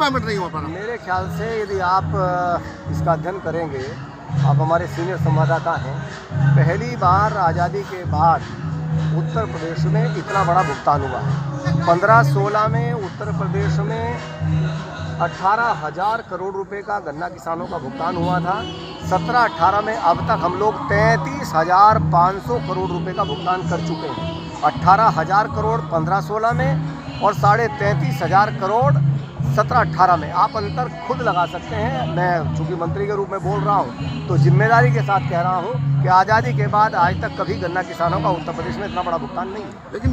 नहीं मेरे ख्याल से यदि आप इसका अध्ययन करेंगे, आप हमारे सीनियर संवाददाता हैं। पहली बार आज़ादी के बाद उत्तर प्रदेश में इतना बड़ा भुगतान हुआ। है पंद्रह सोलह में उत्तर प्रदेश में अट्ठारह हज़ार करोड़ रुपए का गन्ना किसानों का भुगतान हुआ था। सत्रह अट्ठारह में अब तक हम लोग तैंतीस हज़ार पाँच सौ करोड़ रुपए का भुगतान कर चुके हैं। अट्ठारह हज़ार करोड़ पंद्रह सोलह में और साढ़े तैंतीस हज़ार करोड़ सत्रह अट्ठारह में आप अंतर खुद लगा सकते हैं। मैं चूँकि मंत्री के रूप में बोल रहा हूँ तो ज़िम्मेदारी के साथ कह रहा हूँ कि आज़ादी के बाद आज तक कभी गन्ना किसानों का उत्तर प्रदेश में इतना बड़ा भुगतान नहीं है। लेकिन